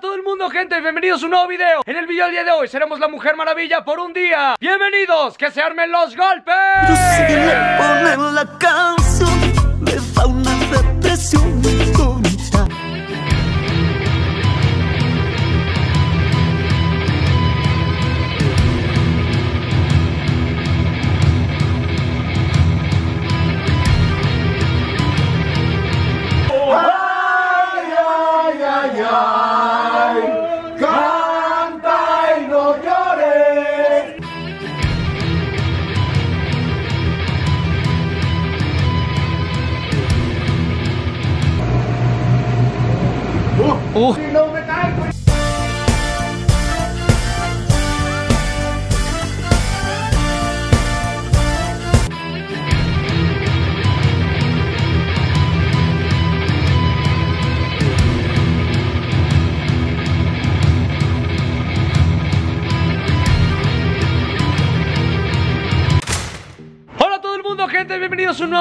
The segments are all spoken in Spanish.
todo el mundo, gente, bienvenidos a un nuevo video. En el video del día de hoy seremos la Mujer Maravilla por un día. Bienvenidos, que se armen los golpes.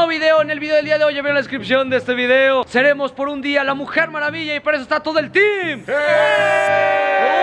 Video. En el video del día de hoy, ya vieron la descripción de este video. Seremos por un día la Mujer Maravilla y para eso está todo el team.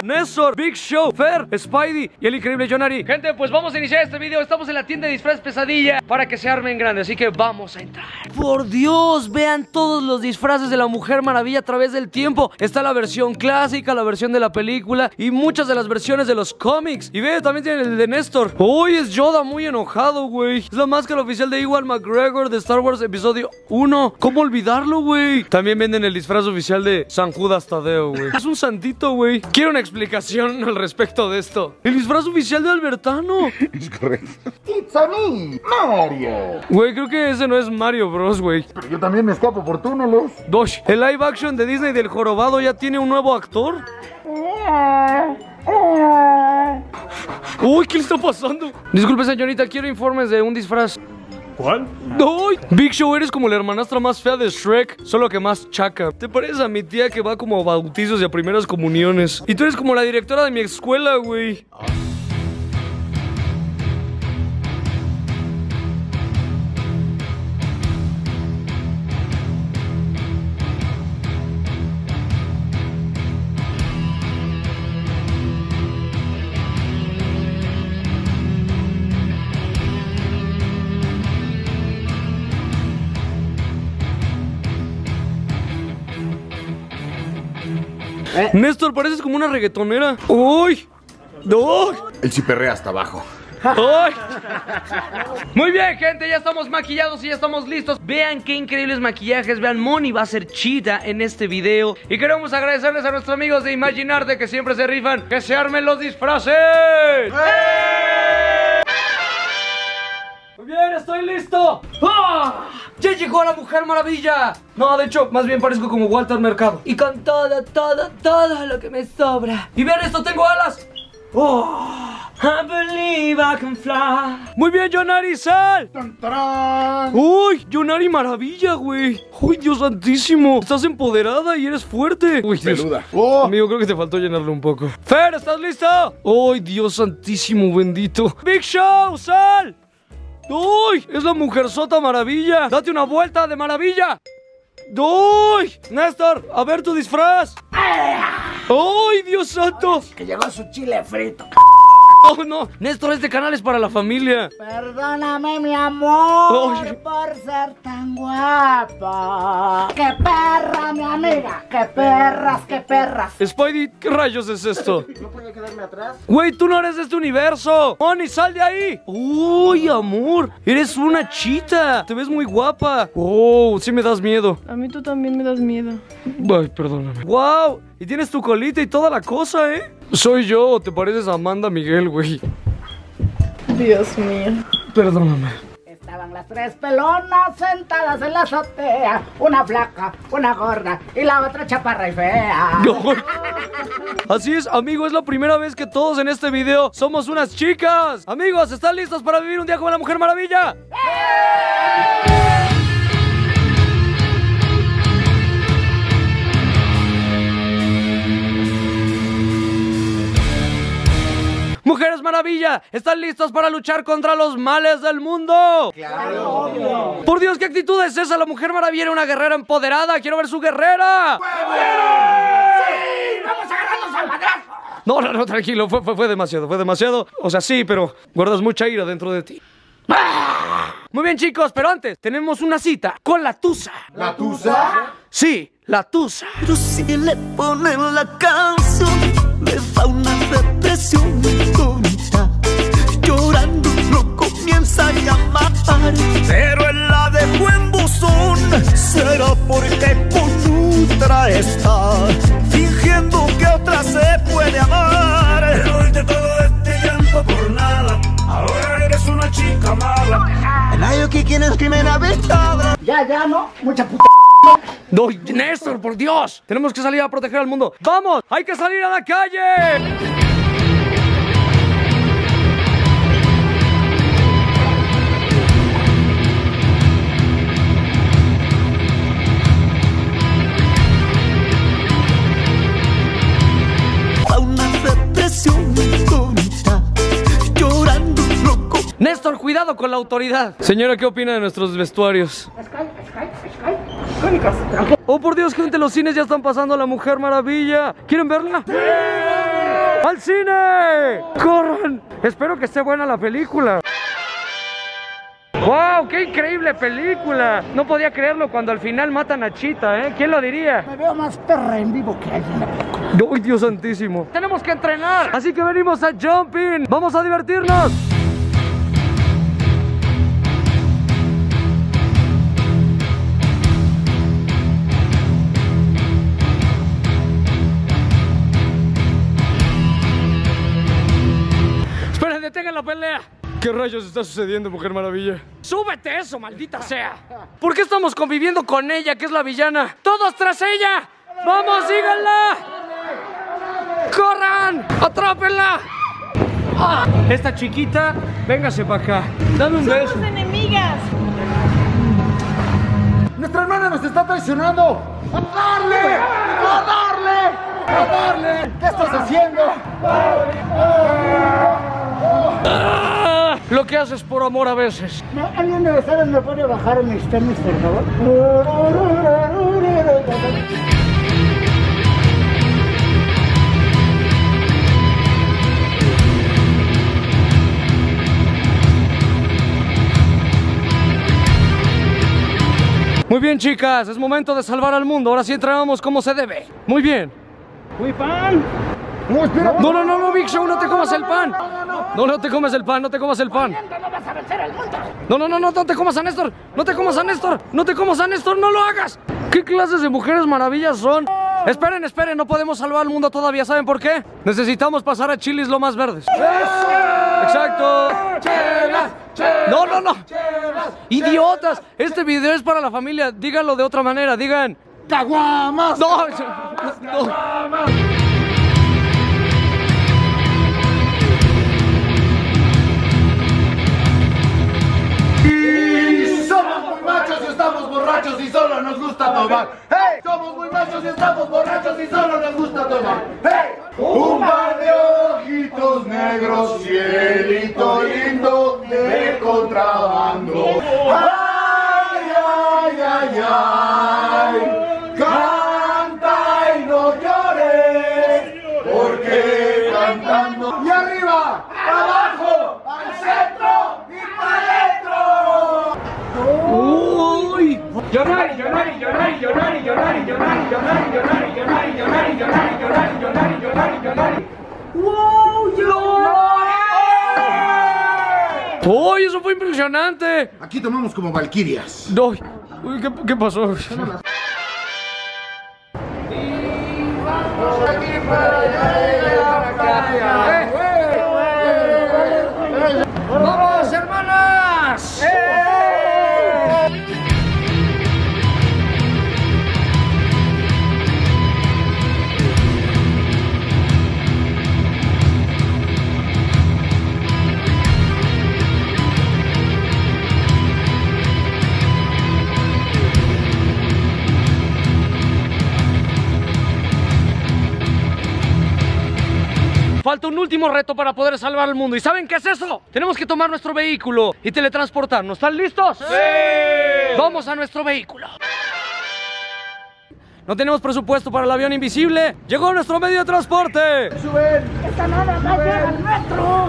Néstor, Big Show, Fer, Spidey y el increíble Jonari. Gente, pues vamos a iniciar este video. Estamos en la tienda de disfraz pesadilla para que se armen grandes, así que vamos a entrar. Por Dios, vean todos los disfraces de la Mujer Maravilla a través del tiempo. Está la versión clásica, la versión de la película y muchas de las versiones de los cómics. Y ve, también tienen el de Néstor. Uy, es Yoda muy enojado, güey. Es la máscara oficial de Iwan McGregor de Star Wars Episodio 1. ¿Cómo olvidarlo, güey? También venden el disfraz oficial de San Judas Tadeo, güey. Es un santito, güey. Quiero una explicación al respecto de esto. El disfraz oficial de Albertano. Es correcto. It's a me, Mario. Güey, creo que ese no es Mario Bros, güey. Pero yo también me escapo por túnelos. Dosh, el live action de Disney del jorobado ya tiene un nuevo actor. Uy, ¿qué le está pasando? Disculpe, señorita, quiero informes de un disfraz. ¿Cuál? ¡Ay! Big Show, eres como la hermanastra más fea de Shrek, solo que más chaca. Te pareces a mi tía que va como a bautizos y a primeras comuniones. Y tú eres como la directora de mi escuela, güey. Néstor, pareces como una reggaetonera. ¡Uy! ¡No! Él sí perrea hasta abajo. ¡Ay! Muy bien, gente, ya estamos maquillados y ya estamos listos. Vean qué increíbles maquillajes. Vean, Moni va a ser chida en este video. Y queremos agradecerles a nuestros amigos de Imaginarte que siempre se rifan. ¡Que se armen los disfraces! Muy bien, estoy listo. ¡Ah! ¡Ya llegó la Mujer Maravilla! No, de hecho, más bien parezco como Walter Mercado. Y con todo, todo, todo lo que me sobra. Y vean esto, tengo alas. ¡Oh! I believe I can fly. Muy bien, Jonari, sal. ¡Tan, tarán! Uy, Jonari, maravilla, güey. Uy, Dios santísimo. Estás empoderada y eres fuerte. Uy, Dios. Peluda. ¡Oh! Amigo, creo que te faltó llenarlo un poco. Fer, ¿estás listo? ¡Ay, Dios santísimo, bendito! ¡Big Show, sal! ¡Uy! ¡Es la mujer sota maravilla! ¡Date una vuelta de maravilla! ¡Uy! Néstor, a ver tu disfraz. ¡Ay, Dios santo! Que llegó su chile frito. ¡Oh, no! Néstor, este canal es para la familia. Perdóname, mi amor, Oye. por ser tan guapa. ¡Qué perra, mi amiga! ¡Qué perras, qué perras! Spidey, ¿qué rayos es esto? ¿No podía quedarme atrás? Güey, tú no eres de este universo. Moni, sal de ahí. Uy, amor, eres una chita. Te ves muy guapa. Oh, sí me das miedo. A mí tú también me das miedo. Ay, perdóname. Wow, y tienes tu colita y toda la cosa, ¿eh? Soy yo, te pareces a Amanda Miguel, güey. Dios mío. Perdóname. Estaban las tres pelonas sentadas en la azotea. Una flaca, una gorda y la otra chaparra y fea. Así es, amigo, es la primera vez que todos en este video somos unas chicas. Amigos, ¿están listos para vivir un día con la Mujer Maravilla? Mujeres ¿están listos para luchar contra los males del mundo? Claro. Por Dios, ¿qué actitud es esa? La Mujer Maravilla era una guerrera empoderada. Quiero ver su guerrera. ¡Sí! ¡Vamos a agarrar No, no, no, tranquilo, fue, fue, fue demasiado, fue demasiado. O sea, sí, pero guardas mucha ira dentro de ti. Muy bien, chicos, pero antes tenemos una cita con la Tusa. ¿La tusa? Sí, la Tusa. Pero si le ponen la canción, me da una depresión comienza a llamar. Pero él la dejó en buzón. Será porque con otra está. Fingiendo que otra se puede amar. Pero de todo este llanto por nada. Ahora eres una chica mala. El ayo que quien escribe la vista. Ya, ya, ¿no? Mucha puta. No, Néstor, por Dios. Tenemos que salir a proteger al mundo. ¡Vamos! ¡Hay que salir a la calle! Cuidado con la autoridad. Señora, ¿qué opina de nuestros vestuarios? Oh, por Dios, gente, los cines ya están pasando a la Mujer Maravilla. ¿Quieren verla? ¡Al cine! ¡Corran! Espero que esté buena la película. ¡Wow! ¡Qué increíble película! No podía creerlo cuando al final matan a Chita, ¿eh? ¿Quién lo diría? Me veo más perra en vivo que alguien en la película. ¡Uy, Dios santísimo! ¡Tenemos que entrenar! Así que venimos a Jumping. ¡Vamos a divertirnos! Pelea. ¿Qué rayos está sucediendo, Mujer Maravilla? ¡Súbete eso, maldita sea! ¿Por qué estamos conviviendo con ella, que es la villana? ¡Todos tras ella! ¡Vamos, síganla! ¡Corran! ¡Atrápenla! Ah, esta chiquita, véngase para acá. Dame un beso. Somos enemigas. ¡Nuestra hermana nos está traicionando! ¡A darle! ¡A darle! ¡A darle! ¿Qué estás haciendo? Ah, lo que haces por amor a veces. ¿No? ¿Alguien de ustedes me puede bajar mis tenis, por favor? Muy bien, chicas, es momento de salvar al mundo. Ahora sí entrenamos como se debe. Muy bien. ¡Uy, pan! ¡No, espera! No, no, no, no, Big Show, no te comas el pan. No, no te comas el pan, no te comas el pan. ¡No vas a vencer al mundo! No, no, no, no, no te comas a Néstor. No te comas a Néstor. No te comas a Néstor, no lo hagas. ¿Qué clases de mujeres maravillas son? Esperen, esperen, no podemos salvar al mundo todavía. ¿Saben por qué? Necesitamos pasar a Chilis lo más verdes. Exacto. No, no, no. Idiotas. Este video es para la familia. Díganlo de otra manera. Digan. ¡Caguamas! No. no. Solo nos gusta tomar. ¡Hey! Somos muy machos y estamos borrachos y solo nos gusta tomar. ¡Hey! Un par de ojitos negros, cielito lindo de contrabando. ¡Ay, ay, ay, ay! fue impresionante. Aquí tomamos como valquirias. No. Uy, ¿qué, ¿qué, pasó? Y vamos a ir para allá, para acá. Falta un último reto para poder salvar al mundo. ¿Y saben qué es eso? Tenemos que tomar nuestro vehículo y teletransportarnos. ¿Están listos? ¡Sí! Vamos a nuestro vehículo. No tenemos presupuesto para el avión invisible. Llegó nuestro medio de transporte. ¡Esta nada más llega al metro!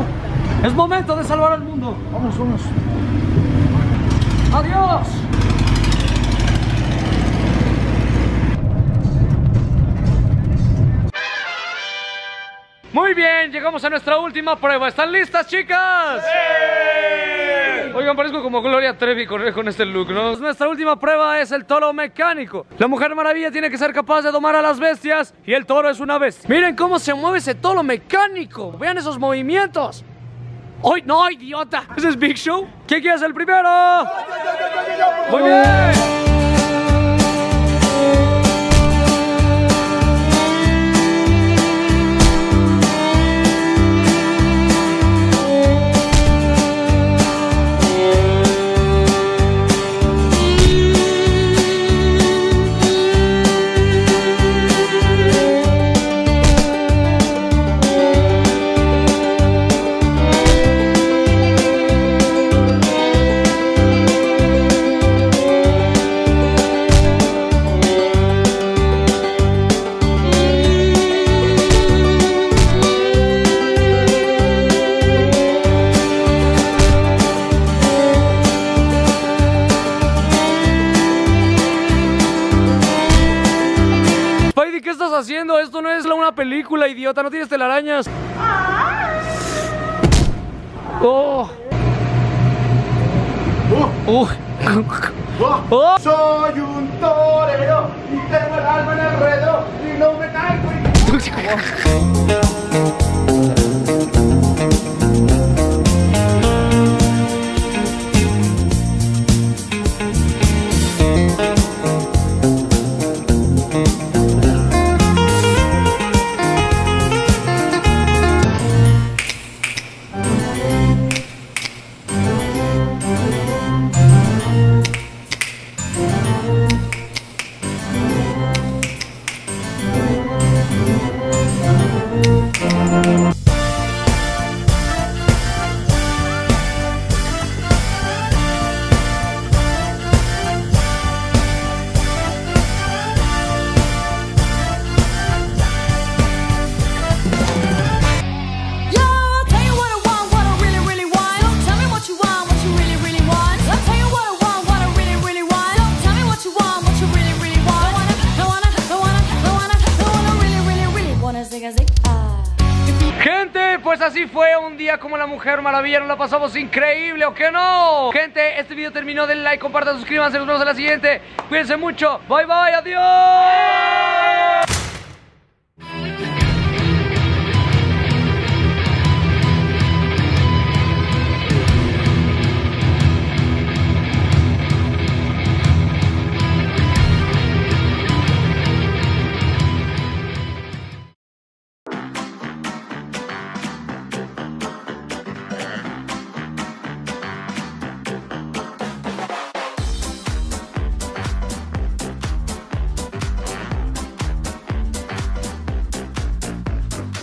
Es momento de salvar al mundo. Vamos, vamos. Adiós. Muy bien, llegamos a nuestra última prueba. ¿Están listas, chicas? ¡Sí! Oigan, parezco como Gloria Trevi con, con este look, ¿no? Nuestra última prueba es el toro mecánico. La Mujer Maravilla tiene que ser capaz de domar a las bestias y el toro es una bestia. Miren cómo se mueve ese toro mecánico. Vean esos movimientos. ¡Ay, no, idiota! ¿Ese es Big Show? ¿Quién quiere ser el primero? ¡Muy bien! Haciendo? Esto no es la- una película, idiota. No tienes telarañas. Oh. Uh. Oh. Soy un torero y tengo el alma en el ruedo y no me caigo. Pues así fue un día como la Mujer Maravilla. Nos la pasamos increíble, ¿o qué no? Gente, este video terminó. Denle like, compartan, suscríbanse. Nos vemos en la siguiente. Cuídense mucho. Bye, bye. Adiós.